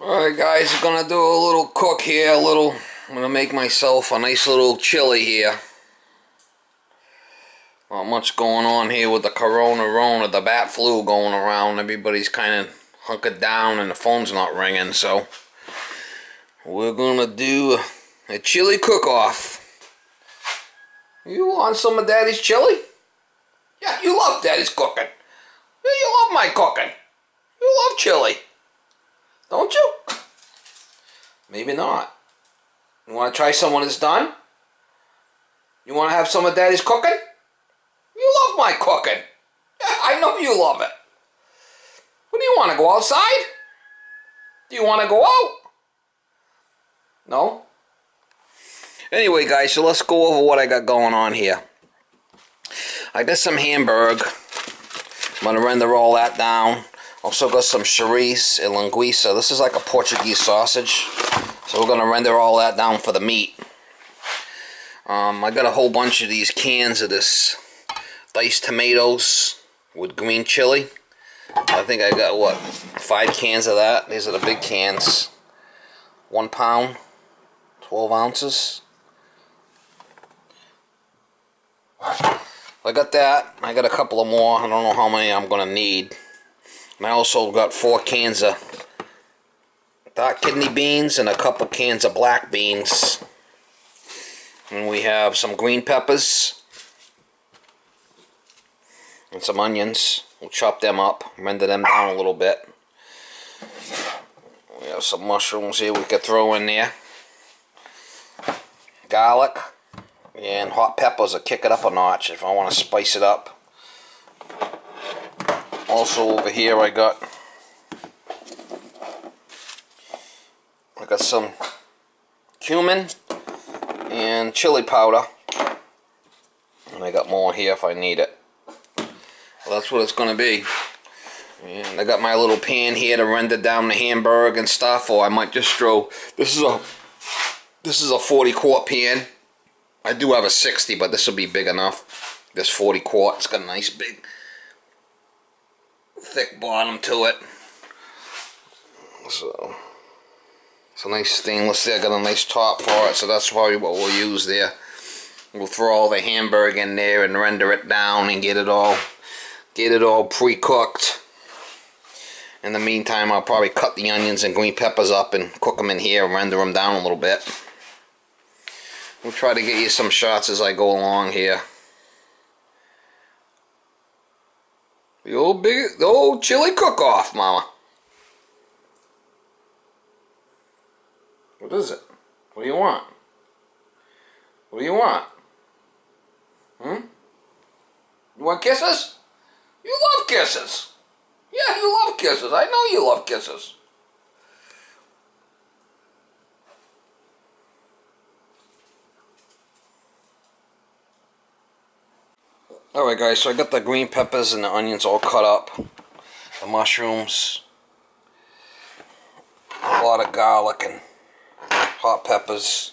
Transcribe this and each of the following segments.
Alright guys, I'm gonna do a little cook here, a little, I'm gonna make myself a nice little chili here. Not much going on here with the corona rona, the bat flu going around. Everybody's kind of hunkered down and the phone's not ringing, so we're gonna do a chili cook-off. You want some of Daddy's chili? Yeah, you love Daddy's cooking. You love my cooking. You love chili. Don't you? Maybe not. You want to try some when it's done? You want to have some of Daddy's cooking? You love my cooking. I know you love it. What do you want to go outside? Do you want to go out? No? Anyway, guys, so let's go over what I got going on here. I got some Hamburg. I'm going to render all that down. Also got some chorizo and linguiça. This is like a Portuguese sausage. So we're going to render all that down for the meat. Um, I got a whole bunch of these cans of this diced tomatoes with green chili. I think I got, what, five cans of that. These are the big cans. One pound, 12 ounces. I got that. I got a couple of more. I don't know how many I'm going to need. And I also got four cans of dark kidney beans and a couple cans of black beans. And we have some green peppers and some onions. We'll chop them up, render them down a little bit. We have some mushrooms here we could throw in there. Garlic and hot peppers to kick it up a notch if I want to spice it up. Also over here I got I got some cumin and chili powder. And I got more here if I need it. Well, that's what it's to be. And I got my little pan here to render down the hamburger and stuff, or I might just throw. This is a this is a 40 quart pan. I do have a 60, but this will be big enough. This 40 quart, it's got a nice big thick bottom to it. So, it's a nice stainless there, got a nice top for it, so that's probably what we'll use there. We'll throw all the Hamburg in there and render it down and get it all, get it all pre-cooked. In the meantime, I'll probably cut the onions and green peppers up and cook them in here and render them down a little bit. We'll try to get you some shots as I go along here. The old big, the old chili cook-off, Mama. What is it? What do you want? What do you want? Hmm? You want kisses? You love kisses. Yeah, you love kisses. I know you love kisses. Alright guys, so I got the green peppers and the onions all cut up. The mushrooms. A lot of garlic and hot peppers.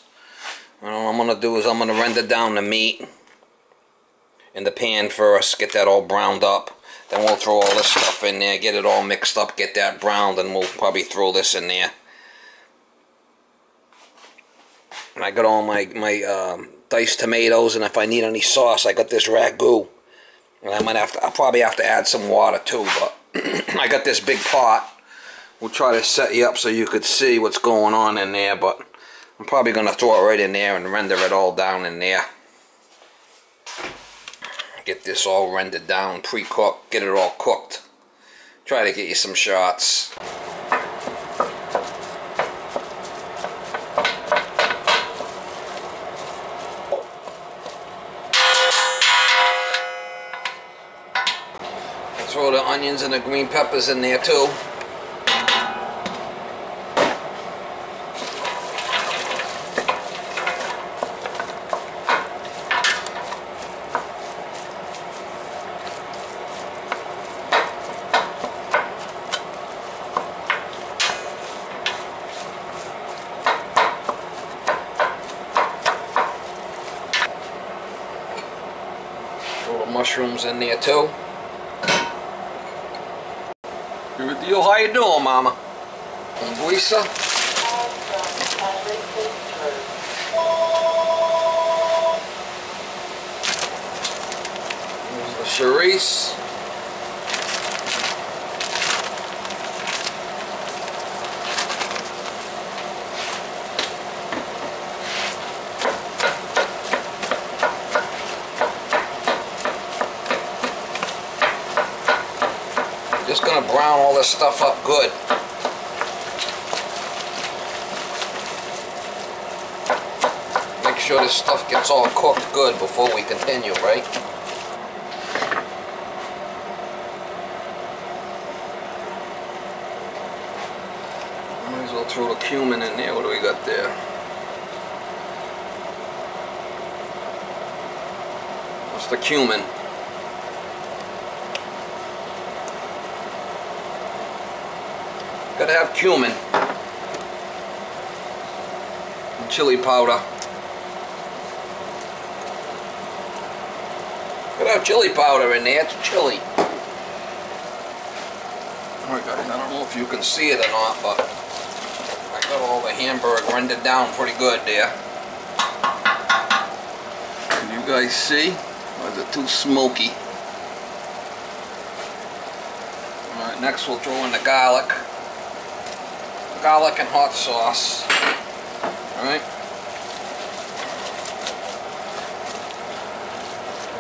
And all I'm going to do is I'm going to render down the meat in the pan first. Get that all browned up. Then we'll throw all this stuff in there. Get it all mixed up. Get that browned. And we'll probably throw this in there. And I got all my, my um, diced tomatoes, and if I need any sauce, I got this ragu. And I might have to, I'll probably have to add some water too, but I got this big pot. We'll try to set you up so you could see what's going on in there, but I'm probably going to throw it right in there and render it all down in there. Get this all rendered down, pre-cooked, get it all cooked. Try to get you some shots. Onions and the green peppers in there too. Mushrooms in there too. Deal. How you doing, Mama? Linguiça. There's the chorizo. Just gonna brown all this stuff up good. Make sure this stuff gets all cooked good before we continue, right? Might as well throw the cumin in there. What do we got there? What's the cumin? Gotta have cumin. And chili powder. Gotta have chili powder in there, it's chili. Oh, Alright guys, I don't know if you can see it or not, but I got all the hamburger rendered down pretty good there. Can you guys see? Or is it too smoky? Alright, next we'll throw in the garlic garlic and hot sauce. Alright.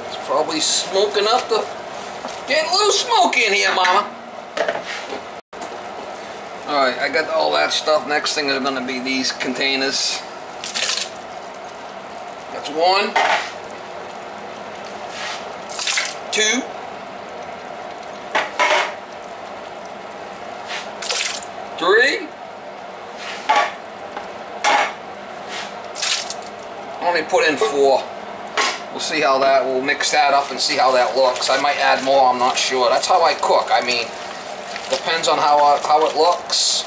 It's probably smoking up the... Getting a little smoke in here, mama. Alright, I got all that stuff. Next thing is going to be these containers. That's one. Two. Put in four. We'll see how that, we'll mix that up and see how that looks. I might add more, I'm not sure. That's how I cook. I mean, depends on how, how it looks.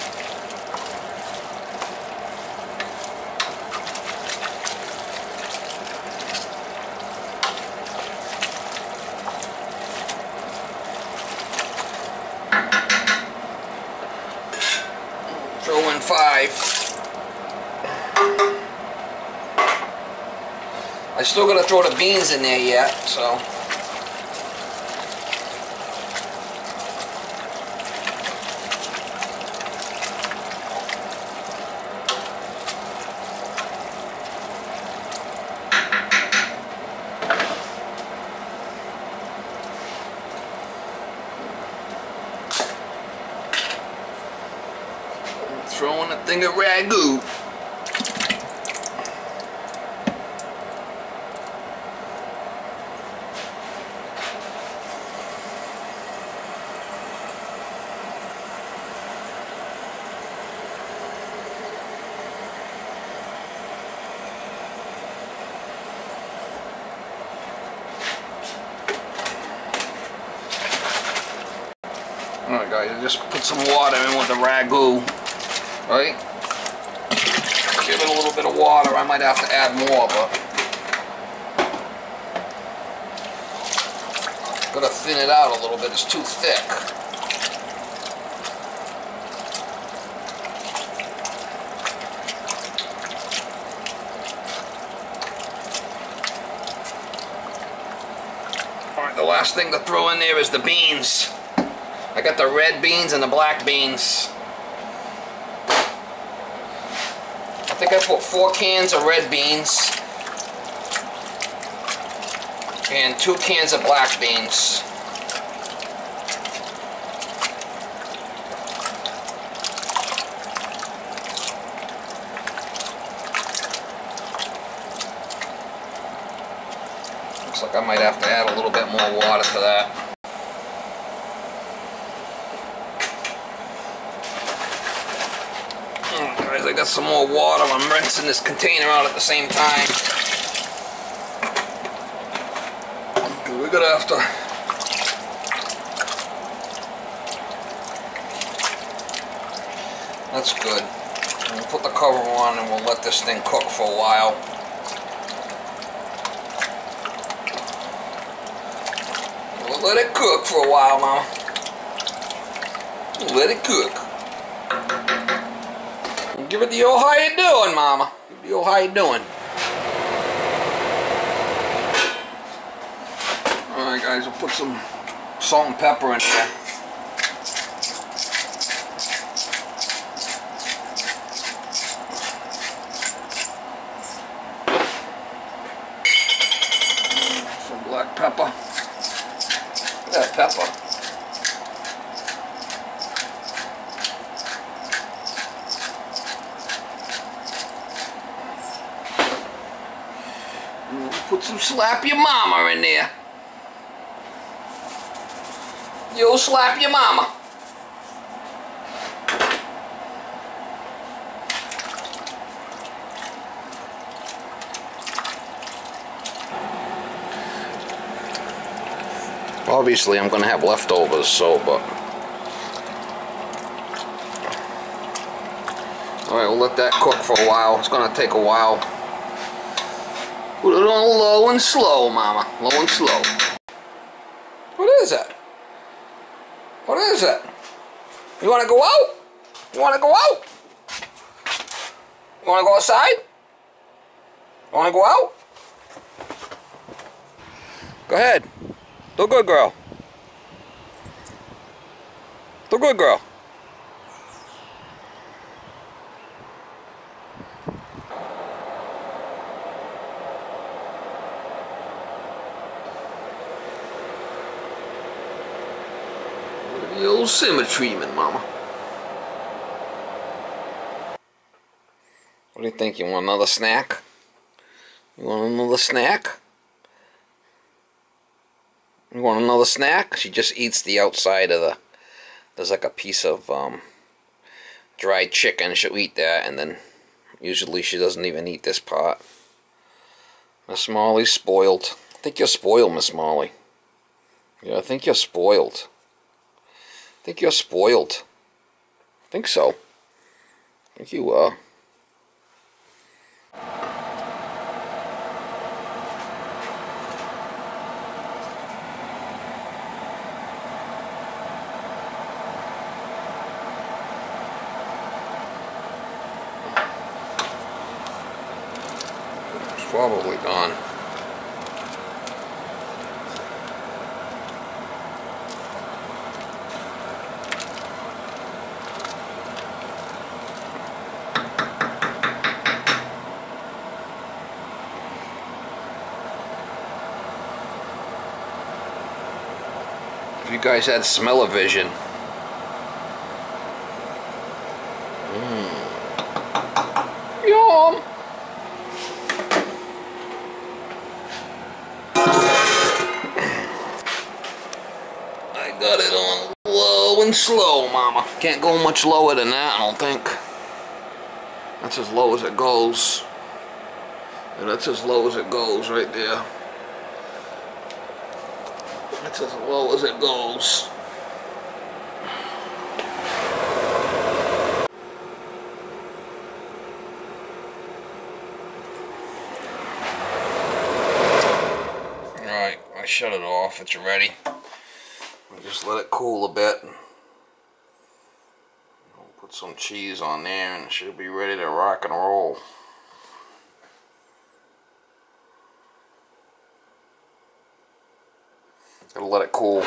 Throw in five. Still going to throw the beans in there yet, so. Throwing a thing of ragu. Alright guys, I just put some water in with the ragu, right? Give it a little bit of water, I might have to add more, but... Gotta thin it out a little bit, it's too thick. The last thing to throw in there is the beans. I got the red beans and the black beans. I think I put four cans of red beans and two cans of black beans. Looks like I might have to add a little bit more water to that. Guys, I got some more water. I'm rinsing this container out at the same time. We're gonna have to That's good. We'll put the cover on and we'll let this thing cook for a while. We'll let it cook for a while, Mama. Let it cook. Give it the old how you doing, mama. Give the old how you doing. Alright guys, we'll put some salt and pepper in there. Some black pepper. That pepper. Put some slap your mama in there. You'll slap your mama. Obviously, I'm going to have leftovers, so, but... Alright, we'll let that cook for a while. It's going to take a while. Put it on low and slow, mama. Low and slow. What is that? What is that? You want to go out? You want to go out? You want to go outside? You want to go out? Go ahead. Do good, girl. Do good, girl. The old symmetry, man, mama. What do you think? You want another snack? You want another snack? You want another snack? She just eats the outside of the... There's like a piece of um, dried chicken. She'll eat that, and then usually she doesn't even eat this part. Miss Molly's spoiled. I think you're spoiled, Miss Molly. Yeah, I think you're spoiled. I think you're spoiled. I think so. I think you are. Probably gone. Guys had smell-o-vision. Mmm. Yum. I got it on low and slow, mama. Can't go much lower than that, I don't think. That's as low as it goes. Yeah, that's as low as it goes right there. That's as low as it goes. Alright, I shut it off. It's ready. Just let it cool a bit. Put some cheese on there and it should be ready to rock and roll. Let it cool.